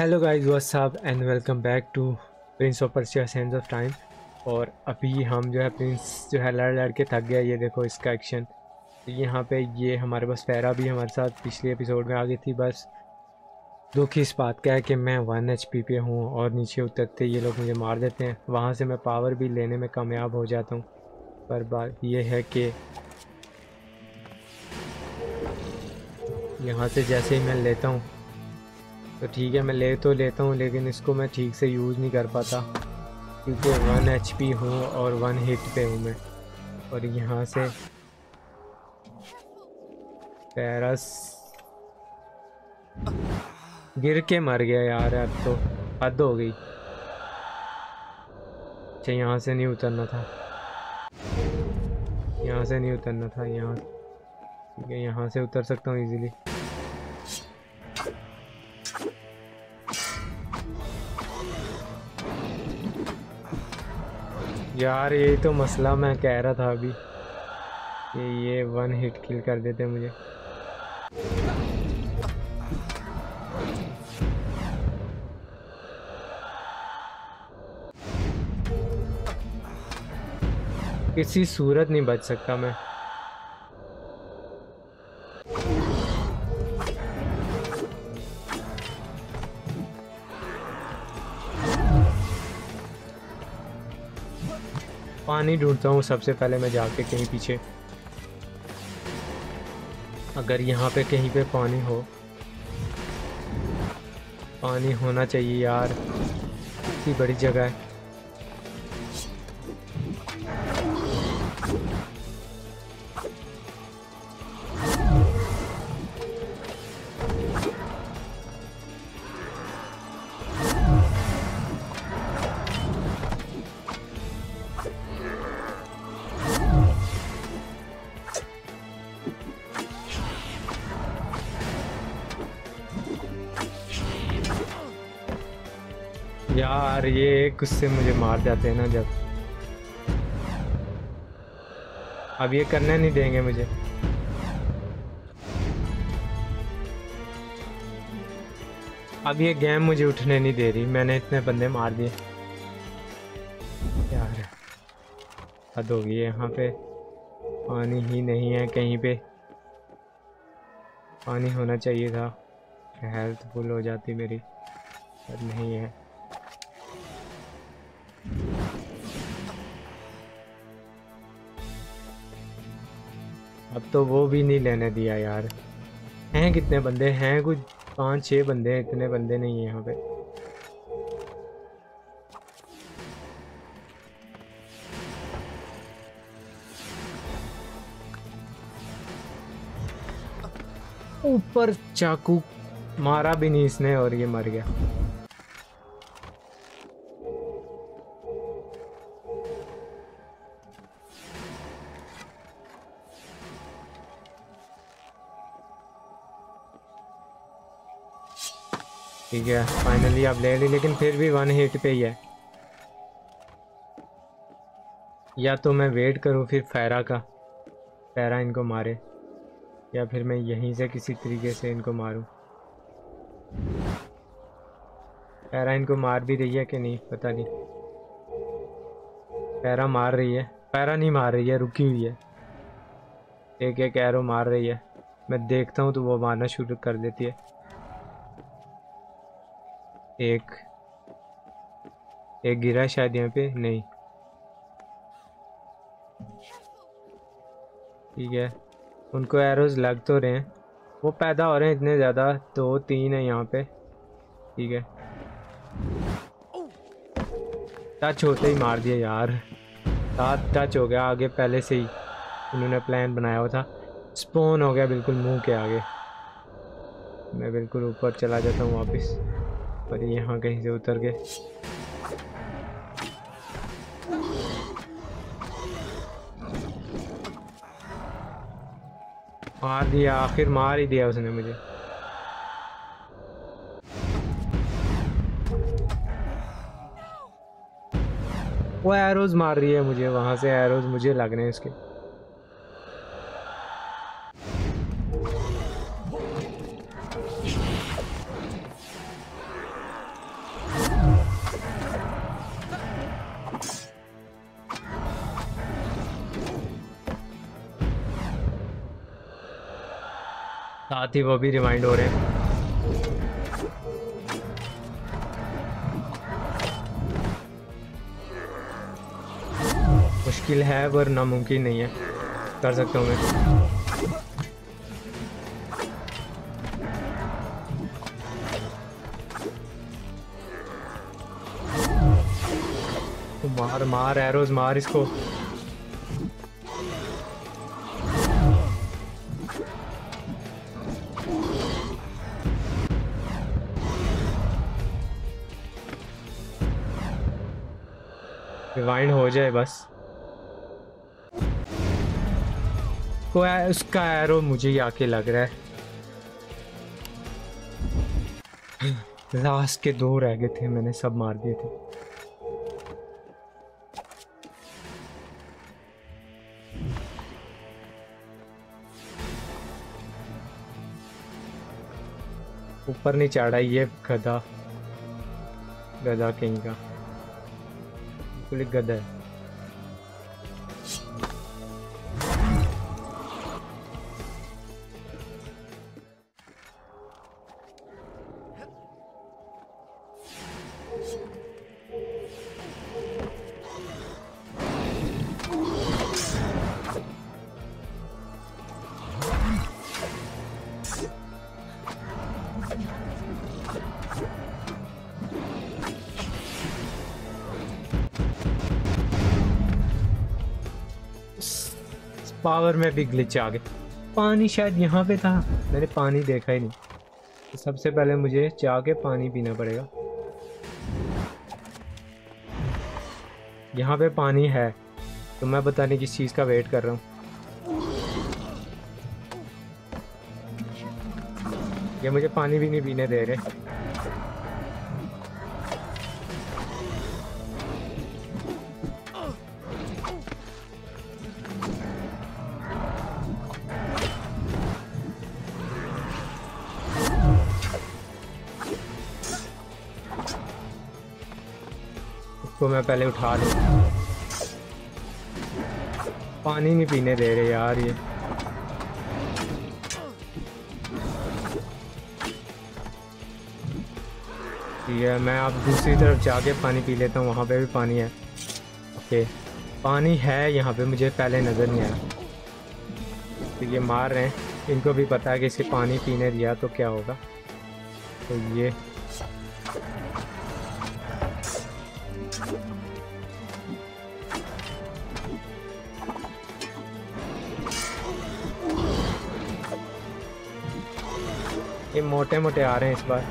Hello guys what's and welcome back to Prince of Persia sands of time और अभी हम जो है प्रिंस जो है लड़ लड़ के थक गया ये देखो इसका एक्शन तो यहाँ पे ये हमारे पास पैरा भी हमारे साथ पिछले एपिसोड में आ गई थी, बस। दुख इस बात का है कि मैं वन एच पी पे हूँ और नीचे उतरते ये लोग मुझे मार देते हैं। वहाँ से मैं पावर भी लेने में कामयाब हो जाता हूँ। पर बात ये है कि यहाँ से जैसे ही मैं लेता हूँ तो ठीक है, मैं ले तो लेता हूँ, लेकिन इसको मैं ठीक से यूज़ नहीं कर पाता। क्योंकि वन एच पी हूँ और वन हिट पे हूँ मैं। और यहाँ से पैरस गिर के मर गया यार, अब तो हद हो गई। अच्छा यहाँ से नहीं उतरना था। यहाँ से नहीं उतरना था, यहाँ। ठीक है, यहाँ से उतर सकता हूँ इजीली यार, यही तो मसला मैं कह रहा था अभी। कि ये वन हिट किल कर देते मुझे। किसी सूरत नहीं बच सकता मैं। पानी ढूंढता हूँ, सबसे पहले मैं जाके कहीं पीछे। अगर यहाँ पे कहीं पे पानी हो। पानी होना चाहिए यार, इतनी बड़ी जगह है। यार, ये गुस्से मुझे मार जाते हैं ना जब। अब ये करने नहीं देंगे मुझे। अब ये गेम मुझे उठने नहीं दे रही। मैंने इतने बंदे मार दिए। यार, हद होगी यहाँ पे। पानी ही नहीं है कहीं पे। पानी होना चाहिए था। हेल्थ फुल हो जाती मेरी। पर नहीं है। तो वो भी नहीं लेने दिया यार। हैं कितने बंदे? हैं कुछ पाँच, छह बंदे, इतने बंदे नहीं है यहाँ पे। ऊपर चाकू मारा भी नहीं इसने और ये मर गया। ठीक है फाइनली आप ले ली, लेकिन फिर भी वन हिट पे ही है। या तो मैं वेट करूँ फिर फैरा का। फैरा इनको मारे, या फिर मैं यहीं से किसी तरीके से इनको मारूं। फैरा इनको मार भी रही है कि नहीं, पता नहीं। पैरा मार रही है। पैरा नहीं मार रही है, रुकी हुई है। एक एक एरो मार रही है। मैं देखता हूँ तो वो मारना शुरू कर देती है। एक एक गिरा शायद यहाँ पे, नहीं। ठीक है। उनको एरोज लग तो रहे हैं। वो पैदा हो रहे हैं इतने ज़्यादा, दो, तीन है यहाँ पे। ठीक है। टच होते ही मार दिया यार। सात टच हो गया आगे, पहले से ही। उन्होंने प्लान बनाया हुआ था। स्पोन हो गया बिल्कुल मुँह के आगे। मैं बिल्कुल ऊपर चला जाता हूँ वापस। पर यहाँ कहीं से उतर गए। मार दिया, आखिर मार ही दिया उसने मुझे। वो एरोज मार रही है मुझे, वहाँ से एरोज मुझे लग रहे हैं इसके साथ ही, वो भी रिमाइंड हो रहे हैं। मुश्किल है, पर नामुमकिन नहीं है। कर सकता हूँ मैं। मार मार एरोज मार इसको। रिवाइंड हो जाए बस। को उसका एरो मुझे ही आके लग रहा है। लास्ट के दो रह गए थे, मैंने सब मार दिए थे। ऊपर नहीं चढ़ा, ये गधा। गधा कहीं का। बिल्कुल गधा है पावर में भी ग्लिच आ गए पानी शायद यहाँ पे था। मैंने पानी देखा ही नहीं। तो सबसे पहले मुझे जाके पानी पीना पड़ेगा। यहाँ पे पानी है। तो मैं बताने किस चीज़ का वेट कर रहा हूँ। ये मुझे पानी भी नहीं पीने दे रहे। इसको मैं पहले उठा लूँ। पानी नहीं पीने दे रहे यार ये। ठीक है, मैं अब दूसरी तरफ़ जाके पानी पी लेता हूँ, वहाँ पे भी पानी है। ओके, पानी है यहाँ पे, मुझे पहले नज़र नहीं आया। तो ये मार रहे हैं, इनको भी पता है कि इसे पानी पीने दिया तो क्या होगा। तो ये। ये मोटे मोटे आ रहे हैं इस बार।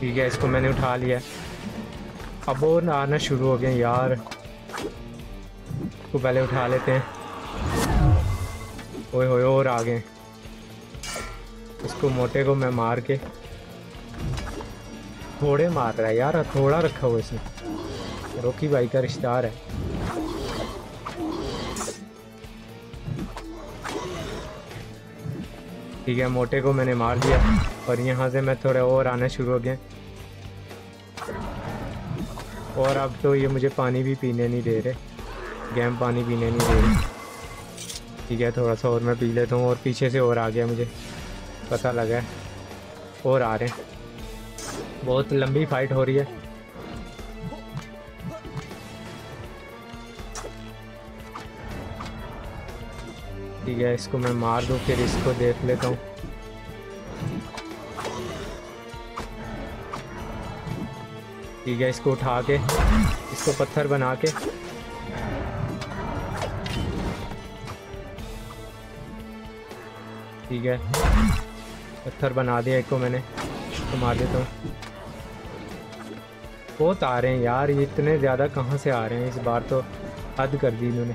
ठीक है, इसको मैंने उठा लिया। अब वो आना शुरू हो गए यार। इसको पहले उठा लेते हैं। ओए होए, और आ गए इसको मोटे को मैं मार के थोड़े मार रहा है यार थोड़ा रखा हुआ इसने। रोकी भाई का रिश्तेदार है। ठीक है, मोटे को मैंने मार दिया और यहाँ से मैं थोड़े और आना शुरू हो गए और अब तो ये मुझे पानी भी पीने नहीं दे रहे, गेम पानी पीने नहीं दे रहे। ठीक है, थोड़ा सा और मैं पी लेता हूँ, और पीछे से और आ गया मुझे। पता लगा और आ रहे हैं। बहुत लंबी फाइट हो रही है। ठीक है, इसको मैं मार दूँ, फिर इसको देख लेता हूँ। ठीक है, इसको उठा के, इसको पत्थर बना के। ठीक है। पत्थर बना दिया एक को मैंने तो मार देता हूँ। बहुत आ रहे हैं यार, ये इतने ज़्यादा कहाँ से आ रहे हैं? इस बार तो हद कर दी इन्होंने।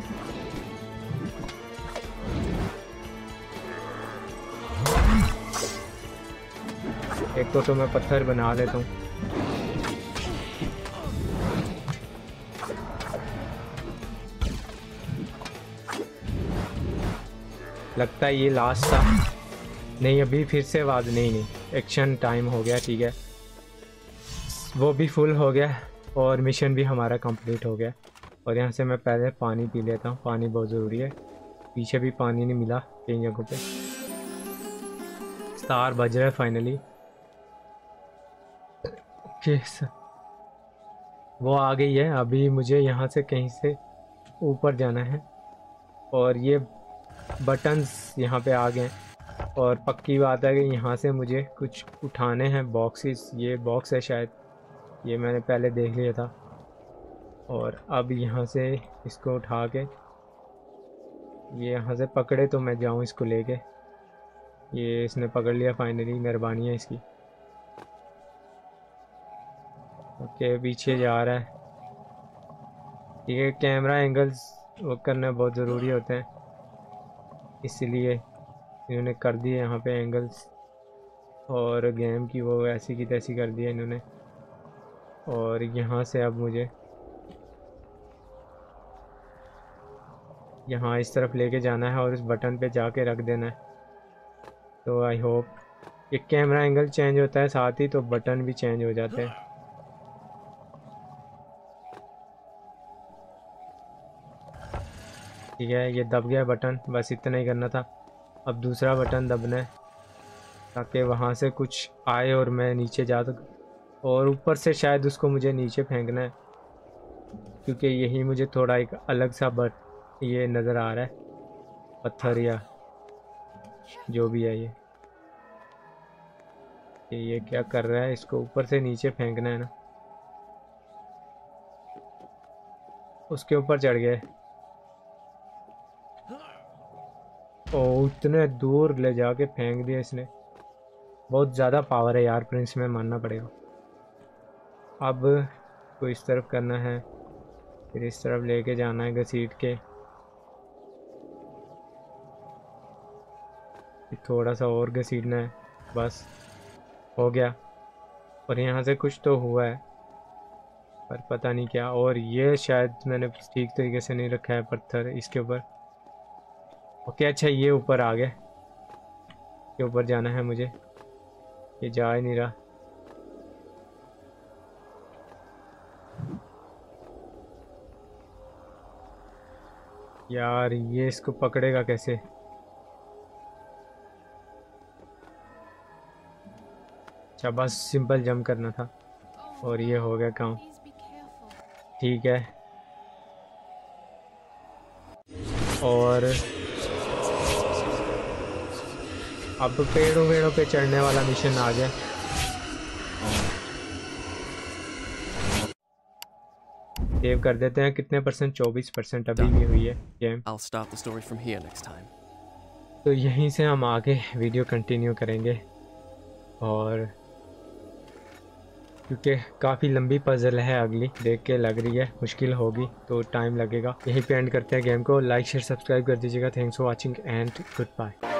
एक को तो मैं पत्थर बना लेता हूँ। लगता है ये लास्ट था। नहीं, अभी फिर से आवाज़, नहीं नहीं। एक्शन टाइम हो गया, ठीक है। वो भी फुल हो गया और मिशन भी हमारा कंप्लीट हो गया। और यहाँ से मैं पहले पानी पी लेता हूँ, पानी बहुत ज़रूरी है। पीछे भी पानी नहीं मिला कई जगहों पे। स्टार बज रहा है फाइनली वो आ गई है, अभी मुझे यहाँ से कहीं से ऊपर जाना है। और ये बटन्स यहाँ पे आ गए और पक्की बात है कि यहाँ से मुझे कुछ उठाने हैं बॉक्सेस ये बॉक्स है शायद। ये मैंने पहले देख लिया था। और अब यहाँ से इसको उठा के, ये यहाँ से पकड़े तो मैं जाऊँ इसको लेके। ये इसने पकड़ लिया फाइनली मेहरबानी है इसकी। ओके, पीछे जा रहा है। ये कैमरा एंगल्स वो करना बहुत ज़रूरी होते हैं। इसलिए इन्होंने कर दिए यहाँ पे एंगल्स और गेम की वो ऐसी की तैसी कर दिया इन्होंने। और यहाँ से अब मुझे यहाँ इस तरफ़ लेके जाना है और इस बटन पे जाके रख देना है। तो आई होप ये कैमरा एंगल चेंज होता है, साथ ही तो बटन भी चेंज हो जाते हैं। ठीक है, ये दब गया बटन बस इतना ही करना था। अब दूसरा बटन दबना है, ताकि वहाँ से कुछ आए और मैं नीचे जा सक और ऊपर से शायद उसको मुझे नीचे फेंकना है, क्योंकि यही मुझे थोड़ा एक अलग सा बट ये नज़र आ रहा है। पत्थर या जो भी है ये। ये क्या कर रहा है? इसको ऊपर से नीचे फेंकना है ना। उसके ऊपर चढ़ गए ओ इतने दूर ले जाके फेंक दिया इसने। बहुत ज़्यादा पावर है यार प्रिंस में मानना पड़ेगा। अब को इस तरफ़ करना है, फिर इस तरफ़ लेके जाना है घसीट के। थोड़ा सा और घसीटना है, बस, हो गया। और यहाँ से कुछ तो हुआ है, पर पता नहीं क्या। और ये शायद मैंने ठीक तरीके से नहीं रखा है पत्थर इसके ऊपर। ओके अच्छा ये ऊपर आ गया। ये ऊपर जाना है मुझे। ये जा ही नहीं रहा। यार, ये इसको पकड़ेगा कैसे? अच्छा बस सिंपल जंप करना था। और ये हो गया काम। ठीक है। और अब पेड़ों वेड़ों पे चढ़ने वाला मिशन आ गया। सेव कर देते हैं कितने परसेंट चौबीस परसेंट अभी भी हुई है game I'll start the story from here next time. तो यहीं से हम आगे वीडियो कंटिन्यू करेंगे। और क्योंकि काफ़ी लंबी पजल है अगली देख के लग रही है मुश्किल होगी तो टाइम लगेगा। यहीं पे एंड करते हैं गेम को। लाइक शेयर सब्सक्राइब कर दीजिएगा। Thanks for watching and goodbye